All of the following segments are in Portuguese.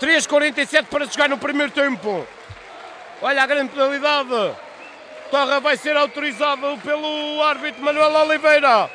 3,47 para chegar no primeiro tempo. Olha a grande penalidade. Torra vai ser autorizado pelo árbitro Manuel Oliveira.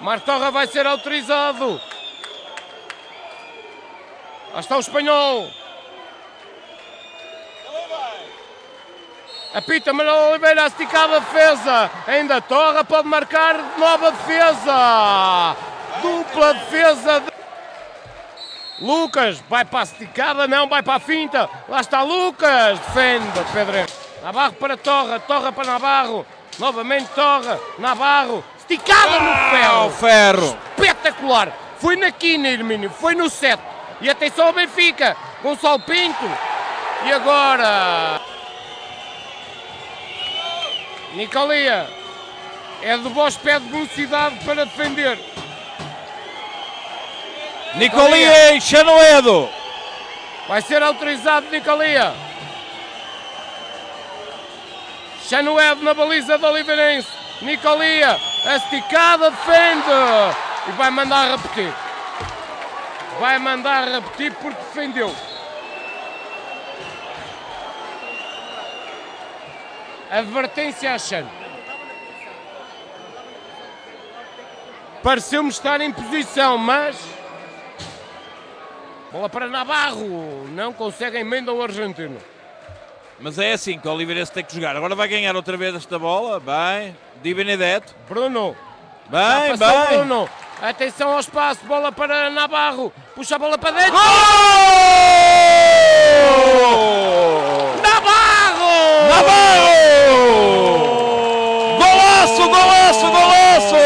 Martorra vai ser autorizado. Lá está o espanhol. Apita Manuel Oliveira, esticada a defesa. Ainda Torra pode marcar nova defesa. Dupla defesa. De... Lucas vai para a esticada, não, vai para a finta. Lá está Lucas, defende Pedro. Navarro para Torra, Torra para Navarro. Novamente Torra, Navarro. Esticada no ferro. ferro. Espetacular. Foi na quina, Hermínio, foi no 7. E atenção ao Benfica, Gonçalo Pinto. E agora... Nicolia. É do Bosch pede velocidade para defender. Nicolia em Chanoedo. Vai ser autorizado Nicolia. Chanoedo na baliza do Oliveirense. Nicolia, a esticada defende. E vai mandar repetir. Vai mandar repetir porque defendeu. Advertência a Xano. Pareceu-me estar em posição, mas. Bola para Navarro. Não consegue emenda o argentino. Mas é assim que o Oliveirense tem que jogar. Agora vai ganhar outra vez esta bola. Bem. Di Benedetto. Bruno. Bem, bem. Bruno. Atenção ao espaço. Bola para Navarro. Puxa a bola para dentro. Gol! Navarro! Navarro! Golaço, golaço!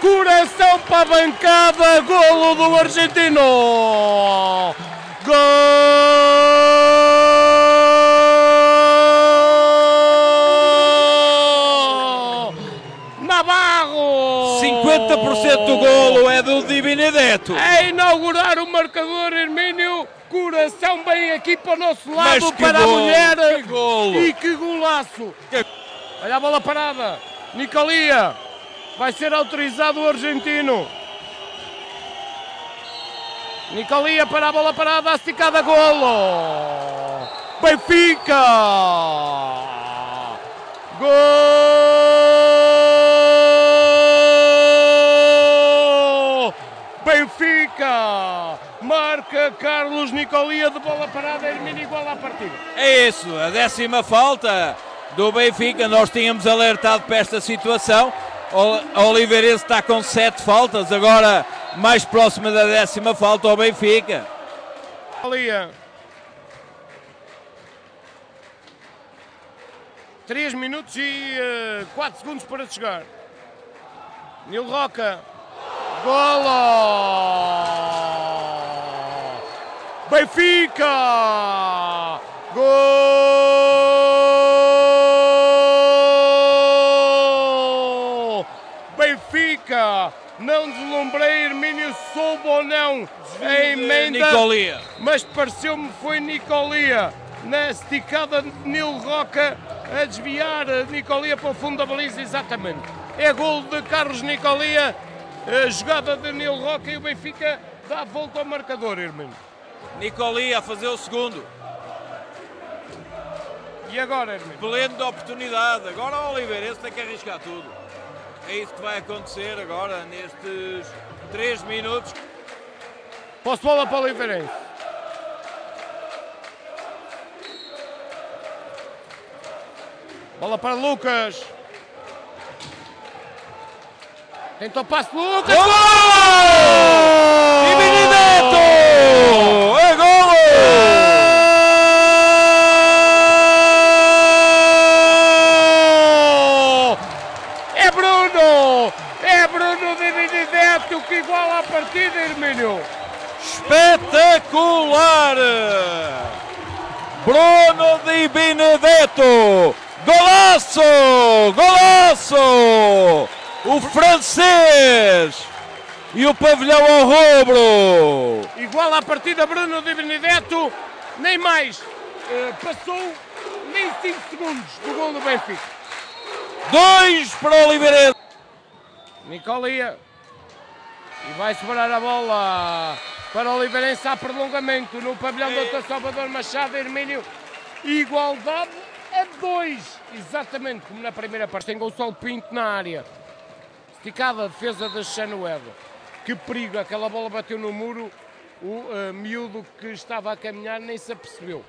Coração para a bancada. Golo do argentino. Gol! Navarro! 50% do golo é do Di Benedetto. A inaugurar o marcador, Hermínio. Coração bem aqui para o nosso lado, que para a golo, mulher. que golo. E que golaço! Olha a bola parada. Nicolia. Vai ser autorizado o argentino. Nicolia para a bola parada, a esticada golo. Benfica. Gol! Benfica! Marca Carlos Nicolia de bola parada, Hermínio igual à partida. É isso, a décima falta do Benfica. Nós tínhamos alertado para esta situação. O Oliveirense está com sete faltas, agora mais próxima da décima falta ao Benfica. Nicolia. 3 minutos e 4 segundos para chegar. Nil Roca. Golo! Benfica! Gol! Ou não a emenda, Nicolia. mas pareceu-me foi Nicolia na esticada de Nil Roca a desviar Nicolia para o fundo da baliza, exatamente. É gol de Carlos Nicolia, a jogada de Nil Roca e o Benfica dá a volta ao marcador, Hermínio. Nicolia a fazer o segundo. E agora, Hermínio? Pleno de oportunidade. Agora o Oliveirense tem que arriscar tudo. É isso que vai acontecer agora nestes 3 minutos. Posso bola para o Oliveirense. Bola para Lucas. Tenta o passe de Lucas. Gol! E Benedetto! É golo! É Bruno! É Bruno de Benedetto que iguala a partida, Hermínio. Espetacular! Bruno Di Benedetto! Golaço! Golaço! O francês! E o pavilhão ao rubro! Iguala a partida Bruno de Benedetto. Nem mais. Eh, passou nem 5 segundos do gol do Benfica. Dois para o Oliveirense. Nicolia. E vai sobrar a bola para o Oliveirense a prolongamento no pavilhão do Dr. Salvador Machado Hermínio. Igualdade a dois. Exatamente como na primeira parte. Tem Gonçalo Pinto na área. Esticada a defesa de Chanoedo. Que perigo. Aquela bola bateu no muro. O uh, miúdo que estava a caminhar nem se apercebeu.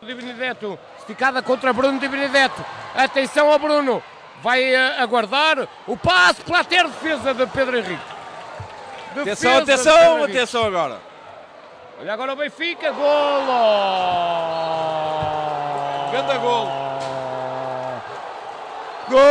Benedetto, esticada contra Bruno Benedetto. Atenção ao Bruno. Vai uh, aguardar o passo pela ter defesa de Pedro Henrique. Atenção, atenção, atenção agora. Olha agora o Benfica, golo! Ganda golo! Gol!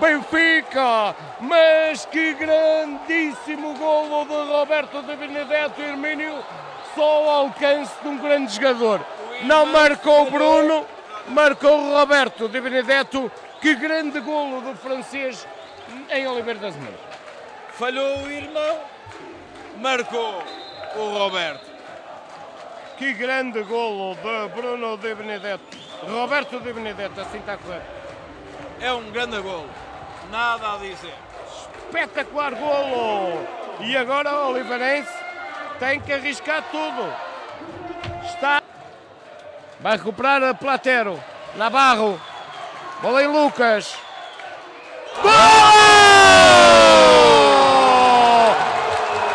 Benfica! Mas que grandíssimo golo de Roberto de Benedetto Hermínio, só ao alcance de um grande jogador. Não marcou o Bruno, marcou o Roberto de Benedetto. Que grande golo do francês em Oliveira das Mãos. Falhou o irmão, marcou o Roberto. Que grande golo de Bruno de Benedetto. Roberto de Benedetto, assim está correto. É um grande golo, nada a dizer. Espetacular golo! E agora o Oliveirense tem que arriscar tudo. Está. Vai recuperar a Platero. Navarro. Bola em Lucas. Gol!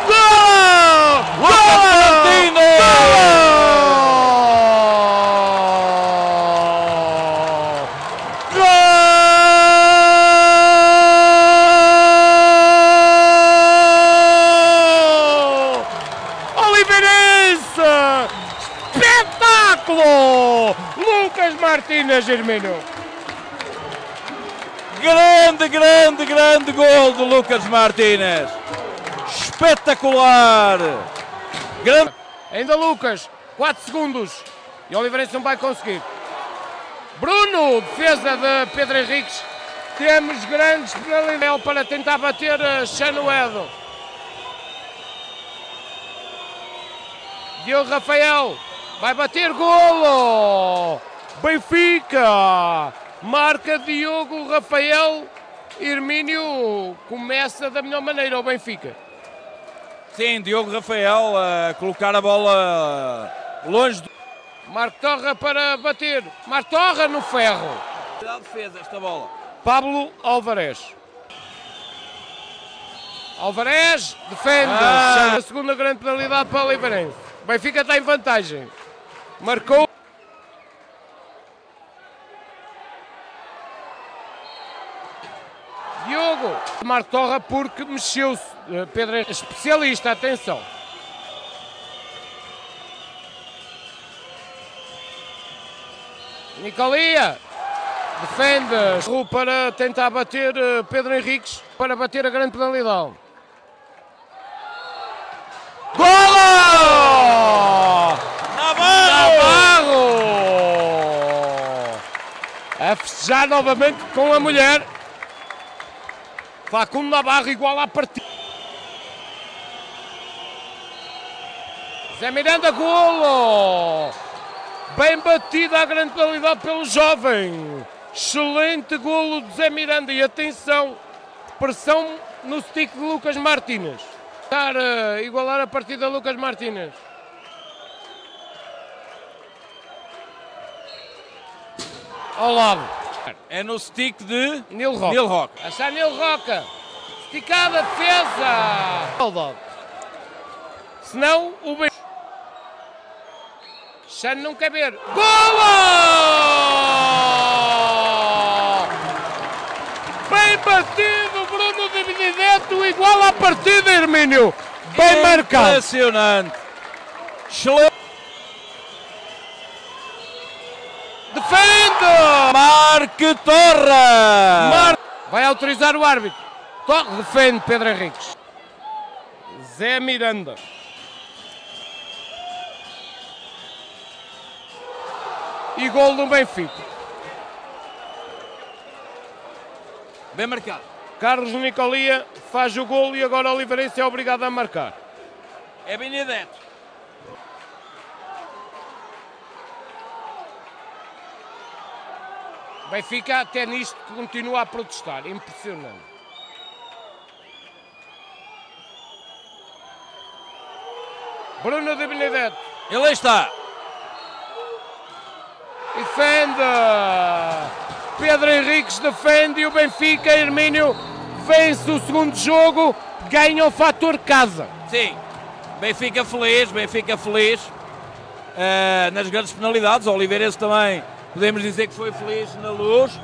Gol! Gol! Gol! Oliveirense! Espetáculo! Lucas Martínez Germino. Grande, grande, grande gol do Lucas Martínez. Espetacular. Grande. Ainda Lucas, 4 segundos. E o Oliveirense não vai conseguir. Bruno, defesa de Pedro Henriques. Temos grandes penalidades para tentar bater a Chanoedo. Diogo Rafael vai bater golo. Benfica. Marca Diogo Rafael. Hermínio começa da melhor maneira o Benfica. Sim, Diogo Rafael a colocar a bola longe do. Marco Torra para bater. Marco Torra no ferro. Da defesa esta bola. Pablo Alvarez. Alvarez defende. Ah. A segunda grande penalidade para o Oliveirense. Benfica está em vantagem. Marcou. Marco Torra porque mexeu-se. Eh, Pedro é especialista, atenção. Nicolia. Defende Ru para tentar bater eh, Pedro Henriques para bater a grande penalidade. Golo! Navarro! A festejar novamente com a mulher. Facundo Navarro igual à partida. Zé Miranda, golo! Bem batida a grande penalidade pelo jovem. Excelente golo de Zé Miranda. E atenção, pressão no stick de Lucas Martínez. Tentar uh, igualar a partida Lucas Martínez. Ao lado. É no stick de Nil Roca. Neil Rock. Achar Nil Roca. Esticada, defesa. Lado. Senão, o bem. Xano não quer ver. Golo! Bem batido, Bruno de Benedetto, igual à partida, Hermínio. Bem marcado. Impressionante. Excelente. Marque Torra. Mar... Vai autorizar o árbitro. To- Defende Pedro Henriques. Zé Miranda. E gol do Benfica. Bem marcado. Carlos Nicolia faz o gol e agora o Oliveirense é obrigado a marcar. É Benedetto. Benfica até nisto continua a protestar. Impressionante. Bruno de Benedetto. Ele está. Defende. Pedro Henriques defende e o Benfica, Hermínio, vence o segundo jogo, ganha o fator casa. Sim. Benfica feliz, Benfica feliz. Uh, nas grandes penalidades, o Oliveirense também podemos dizer que foi feliz na luz. Uh,